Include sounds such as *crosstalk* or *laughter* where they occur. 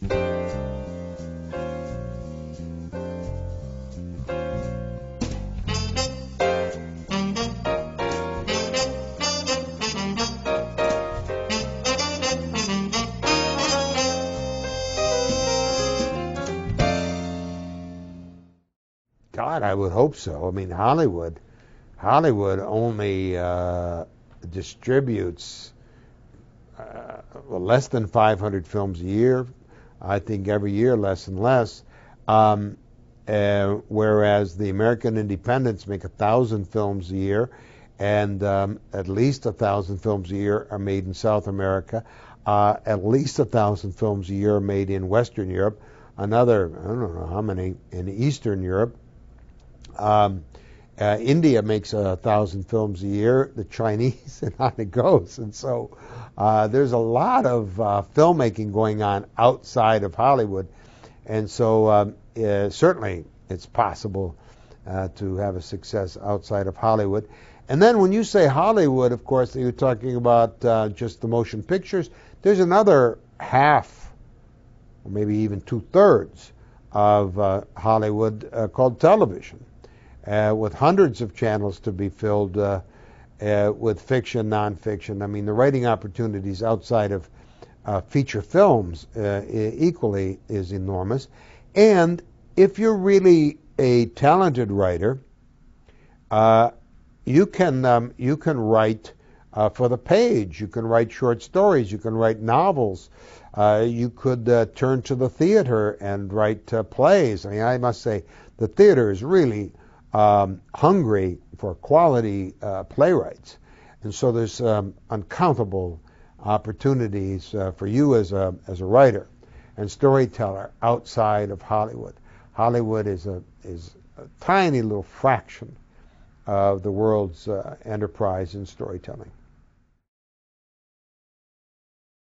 God, I would hope so. I mean, Hollywood, Hollywood only uh, distributes uh, less than 500 films a year. I think every year less and less. Um, uh, whereas the American independents make a thousand films a year, and um, at least a thousand films a year are made in South America. Uh, at least a thousand films a year are made in Western Europe. Another, I don't know how many in Eastern Europe. Um, uh, India makes a thousand films a year, the Chinese, *laughs* and on it goes. And so uh, there's a lot of uh, filmmaking going on outside of Hollywood. And so um, uh, certainly it's possible uh, to have a success outside of Hollywood. And then when you say Hollywood, of course, you're talking about uh, just the motion pictures. There's another half, or maybe even two thirds, of Hollywood called television uh, with hundreds of channels to be filled uh, uh, with fiction, nonfiction. I mean, the writing opportunities outside of uh, feature films uh, equally is enormous. And if you're really a talented writer, uh, you can um, you can write for the page. You can write short stories. You can write novels. you could turn to the theater and write plays. I mean, I must say, the theater is really um, hungry for quality uh, playwrights. And so there's um, uncountable opportunities uh, for you as a, as a writer and storyteller outside of Hollywood. Hollywood is a, is a tiny little fraction of the world's uh, enterprise in storytelling.